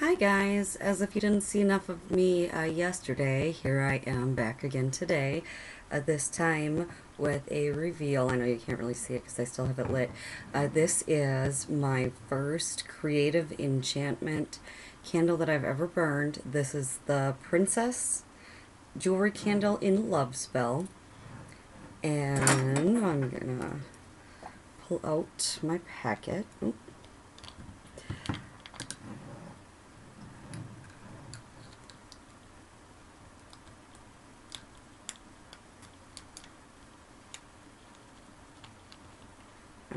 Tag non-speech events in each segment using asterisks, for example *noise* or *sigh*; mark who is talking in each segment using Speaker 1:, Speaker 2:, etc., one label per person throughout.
Speaker 1: Hi guys, as if you didn't see enough of me uh, yesterday, here I am back again today, uh, this time with a reveal. I know you can't really see it because I still have it lit. Uh, this is my first creative enchantment candle that I've ever burned. This is the Princess Jewelry Candle in Love Spell. And I'm gonna pull out my packet. Oop.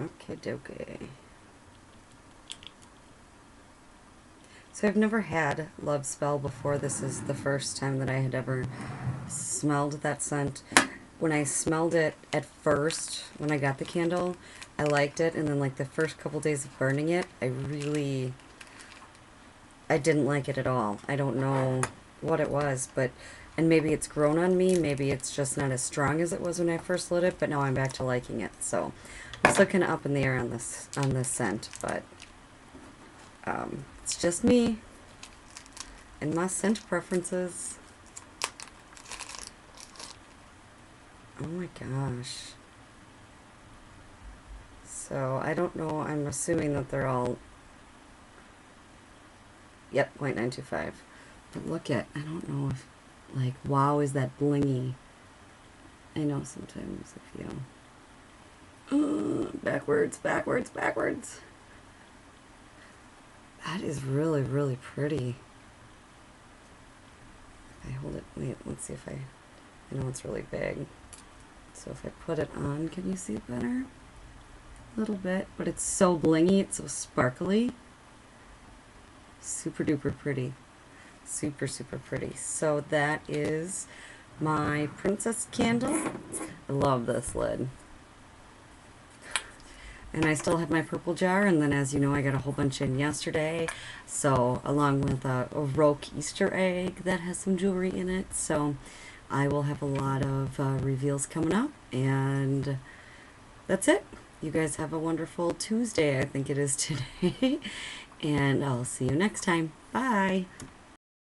Speaker 1: Okay, dokie. So I've never had Love Spell before. This is the first time that I had ever smelled that scent. When I smelled it at first, when I got the candle, I liked it. And then like the first couple days of burning it, I really, I didn't like it at all. I don't know what it was, but, and maybe it's grown on me. Maybe it's just not as strong as it was when I first lit it, but now I'm back to liking it. So I'm still kind of up in the air on this, on this scent, but um, it's just me and my scent preferences. Oh my gosh. So I don't know, I'm assuming that they're all, yep, 0.925. But look at, I don't know if, like, wow, is that blingy. I know sometimes I feel uh, backwards, backwards, backwards. That is really, really pretty. I hold it, wait, let's see if I, I know it's really big. So if I put it on, can you see it better? A little bit, but it's so blingy, it's so sparkly. Super duper pretty. Super, super pretty. So that is my princess candle. I love this lid. And I still have my purple jar, and then as you know, I got a whole bunch in yesterday. So, along with a, a Roke Easter egg that has some jewelry in it. So, I will have a lot of uh, reveals coming up. And that's it. You guys have a wonderful Tuesday, I think it is *laughs* today. and I'll see you next time. Bye.